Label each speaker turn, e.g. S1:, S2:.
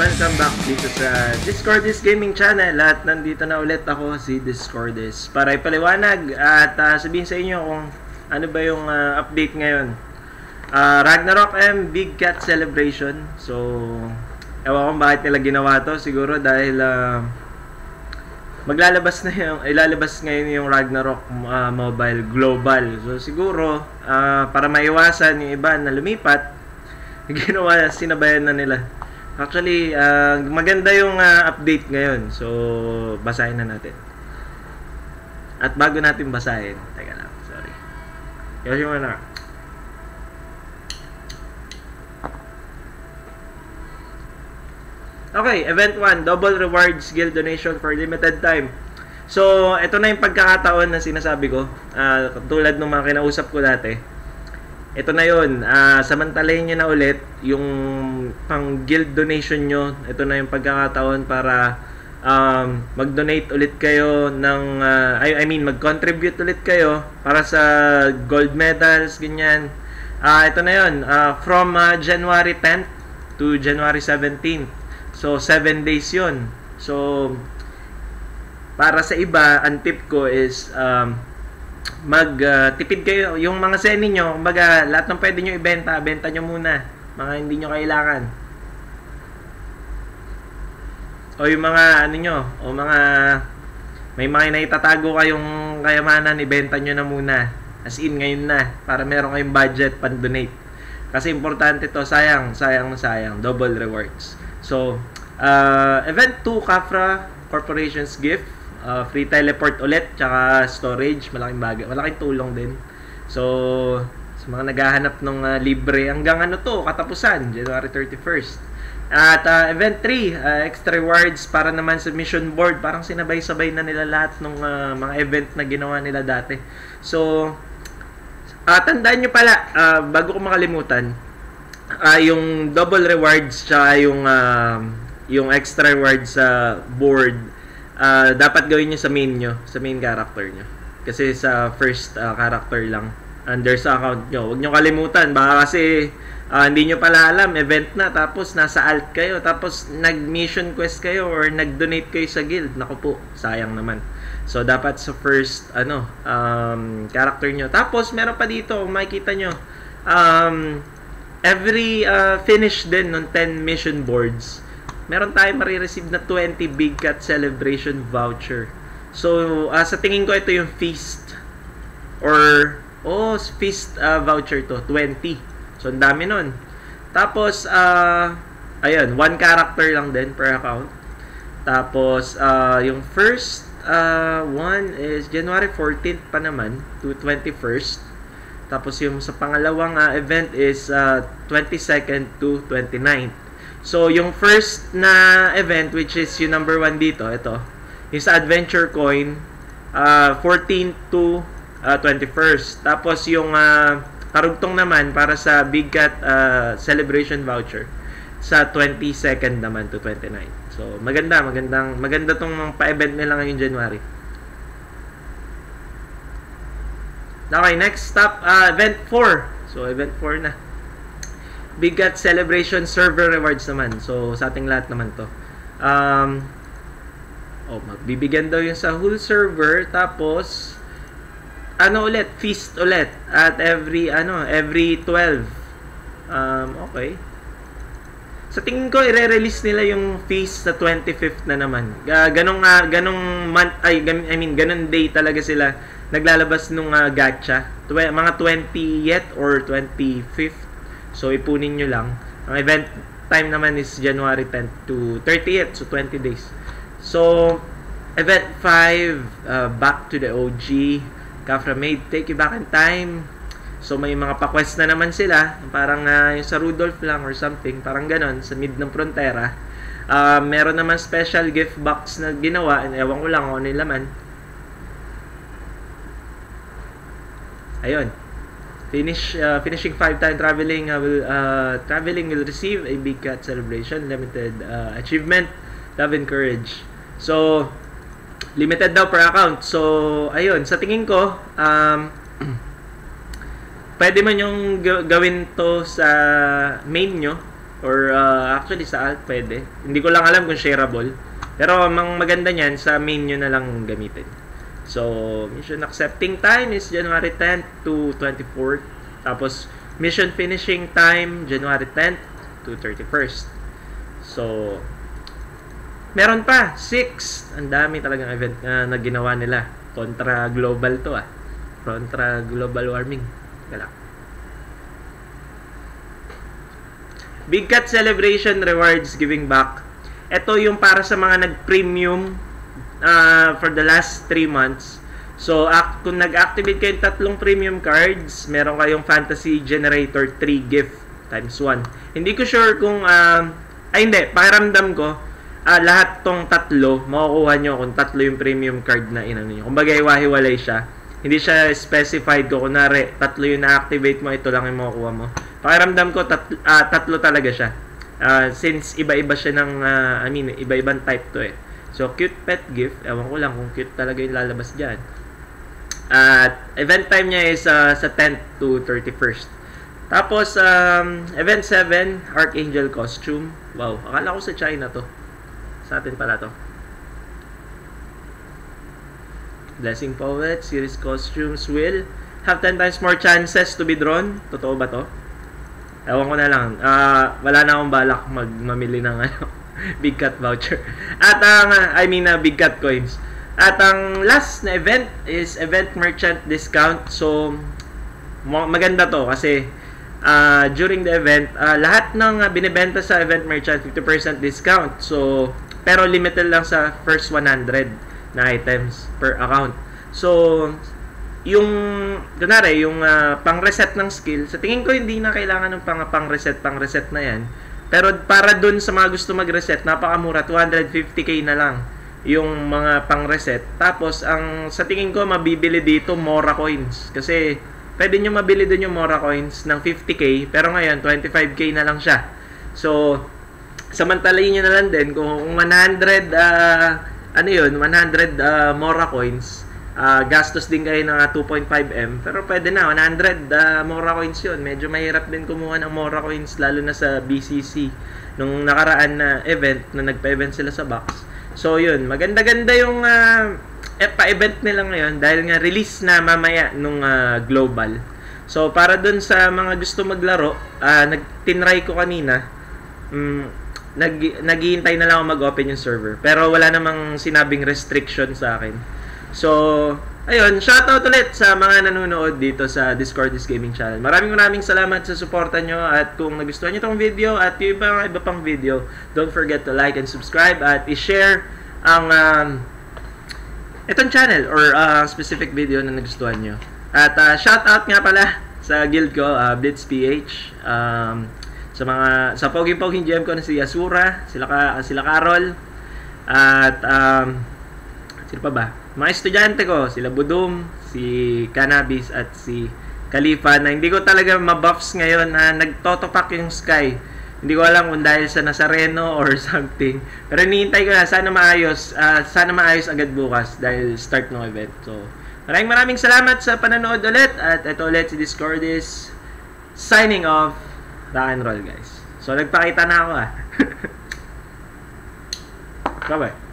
S1: Welcome back dito sa Discordis Gaming Channel at nandito na ulit ako si Discordis para ipaliwanag at uh, sabihin sa inyo kung ano ba yung uh, update ngayon. Uh, Ragnarok M Big Cat Celebration. So, ewan ko bakit nila ginawa to. Siguro dahil uh, maglalabas na yung ilalabas ngayon yung Ragnarok uh, Mobile Global. So, siguro uh, para maiwasan yung iba na lumipat, ginawa sinabayan na nila Actually, uh, maganda yung uh, update ngayon. So, basahin na natin. At bago natin basahin, teka lang, sorry. Yoshi mo na. Okay, event 1, double rewards guild donation for limited time. So, ito na yung pagkakataon na sinasabi ko. Uh, tulad ng mga kinausap ko dati ito na yun, uh, samantalahin nyo na ulit yung pang guild donation nyo. Ito na yung pagkakataon para um, mag-donate ulit kayo ng, uh, I, I mean, mag-contribute ulit kayo para sa gold medals, ganyan. Uh, ito na yun, uh, from uh, January 10th to January 17th. So, 7 days yun. So, para sa iba, ang tip ko is um, magtipid uh, kayo. Yung mga seni nyo, kumbaga, lahat ng pwede nyo ibenta, benta nyo muna. Mga hindi nyo kailangan. O yung mga, ano nyo, o mga, may mga naitatago kayong kayamanan, ibenta nyo na muna. As in, ngayon na. Para meron kayong budget pan-donate. Kasi importante to, sayang, sayang na sayang. Double rewards. So, uh, Event 2 Kafra Corporation's gift uh, free teleport ulit tsaka storage malaking bagay malaking tulong din. So sa mga naghahanap ng uh, libre hanggang ano to katapusan January 31st at uh, event 3 uh, extra rewards para naman sa mission board. Parang sinabay-sabay na nila lahat ng uh, mga event na ginawa nila dati. So uh, tandaan nyo pala uh, bago ko makalimutan uh, yung double rewards tsaka yung uh, yung extra rewards sa board uh, dapat gawin nyo sa main nyo, sa main character nyo. Kasi sa first uh, character lang, under sa account nyo. Huwag nyo kalimutan, baka kasi uh, hindi nyo pala alam, event na, tapos nasa alt kayo, tapos nag-mission quest kayo or nag-donate kayo sa guild. Naku po, sayang naman. So, dapat sa first, ano, um, character nyo. Tapos, meron pa dito, makikita nyo, um, every uh, finish din ng 10 mission boards, meron tayong marireceive na 20 Big Cat Celebration voucher. So, uh, sa tingin ko ito yung feast or oh, feast uh, voucher to, 20. So, ang dami nun. Tapos, uh, ayun, one character lang din per account. Tapos, uh, yung first uh, one is January 14th pa naman to 21st. Tapos, yung sa pangalawang uh, event is uh, 22nd to 29th. So, yung first na event, which is yung number one dito, ito, yung sa Adventure Coin, uh, 14 to uh, 21st. Tapos, yung uh, karugtong naman para sa Big Cat uh, Celebration Voucher sa 22nd naman to 29. So, maganda, magandang, maganda tong pa-event nila ngayong January. Okay, next stop, uh, event 4. So, event 4 na. Bigat Celebration Server Rewards naman. So, sa ating lahat naman to. Um, oh, magbibigyan daw yung sa whole server. Tapos, ano ulit? Feast ulit. At every, ano, every 12. Um, okay. Sa tingin ko, i-release nila yung feast sa 25th na naman. Uh, ganong, uh, ganong month, ay, I mean, ganong day talaga sila naglalabas nung uh, gacha. Tw- mga 20th or 25th So, ipunin nyo lang. Ang event time naman is January 10 to 30th, so 20 days. So, event 5, uh, back to the OG. Kafra Made, take you back in time. So, may mga pa-quest na naman sila. Parang uh, yung sa Rudolph lang or something. Parang ganon, sa mid ng frontera. Uh, meron naman special gift box na ginawa. And ewan ko lang kung ano yung laman. Ayun. Finish uh, finishing five time traveling uh, will uh, traveling will receive a big cat celebration limited uh, achievement love and courage. So limited daw per account. So ayun, sa tingin ko um pwede man yung gawin to sa main nyo Or uh, actually sa alt pwede. Hindi ko lang alam kung shareable. Pero ang maganda niyan sa main nyo na lang gamitin. So, mission accepting time is January 10 to 24. Tapos, mission finishing time January 10 to 31st. So, meron pa, 6. Ang dami talagang event na, na ginawa nila. Kontra global to ah. Kontra global warming. Kala. Big Cat Celebration Rewards Giving Back. Ito yung para sa mga nag-premium uh, for the last 3 months. So, act, kung nag-activate kayo tatlong premium cards, meron kayong Fantasy Generator 3 gift times 1. Hindi ko sure kung, uh, ay hindi, pakiramdam ko, uh, lahat tong tatlo, makukuha nyo kung tatlo yung premium card na inano nyo. Kung bagay, wahiwalay siya. Hindi siya specified ko, kunwari, tatlo yung na-activate mo, ito lang yung makukuha mo. Pakiramdam ko, tat, uh, tatlo talaga siya. Uh, since iba-iba siya ng, uh, I mean, iba-ibang type to eh. So, cute pet gift. Ewan ko lang kung cute talaga yung lalabas dyan. At event time niya is uh, sa 10th to 31st. Tapos, um, event 7, Archangel costume. Wow, akala ko sa China to. Sa atin pala to. Blessing Poet, series costumes will have 10 times more chances to be drawn. Totoo ba to? Ewan ko na lang. Uh, wala na akong balak magmamili ng ano, Big Cat voucher. At ang, I mean, uh, Big Cat coins. At ang last na event is event merchant discount. So, maganda to kasi uh, during the event, uh, lahat ng uh, binibenta sa event merchant, 50% discount. So, pero limited lang sa first 100 na items per account. So, yung kunwari yung uh, pang-reset ng skill, sa tingin ko hindi na kailangan ng pang pang-reset, pang-reset na 'yan. Pero para dun sa mga gusto mag-reset, napakamura, 250k na lang yung mga pang-reset. Tapos ang sa tingin ko mabibili dito Mora coins kasi pwede niyo mabili doon yung Mora coins ng 50k pero ngayon 25k na lang siya. So samantalahin niyo na lang din kung 100 uh, ah, ano yun, 100 uh, Mora coins uh, gastos din kayo ng 2.5M pero pwede na 100 uh, Mora coins yun. Medyo mahirap din kumuha ng Mora coins lalo na sa BCC nung nakaraan na event na nagpa-event sila sa box. So yun. Maganda-ganda yung uh, pa-event nila ngayon dahil nga release na mamaya nung uh, global. So para dun sa mga gusto maglaro uh, nagtinry ko kanina. Um, nag naghihintay na lang ako mag-open yung server. Pero wala namang sinabing restriction sa akin So, ayun, shoutout ulit sa mga nanonood dito sa Discord This Gaming Channel. Maraming maraming salamat sa suporta nyo at kung nagustuhan nyo itong video at yung iba, iba pang video, don't forget to like and subscribe at i-share ang um, itong channel or uh, specific video na nagustuhan nyo. At uh, shoutout nga pala sa guild ko, uh, BlitzPH. Um, sa mga sa poging-poging GM ko na si Asura, sila ka sila Carol at um, sino pa ba? mga estudyante ko, sila Budum, si Cannabis at si Khalifa na hindi ko talaga mabuffs ngayon na nagtotopak yung Sky. Hindi ko alam kung dahil sa Nazareno or something. Pero hinihintay ko na sana maayos, uh, sana maayos agad bukas dahil start ng event. So, maraming maraming salamat sa panonood ulit at ito ulit si Discord is signing off. Rock and roll guys. So, nagpakita na ako ah. Bye-bye.